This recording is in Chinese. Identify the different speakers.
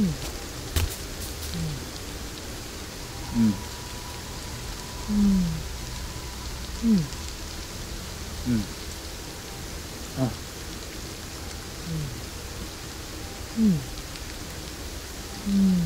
Speaker 1: 嗯。嗯。嗯。ん。嗯。嗯。うん。うん。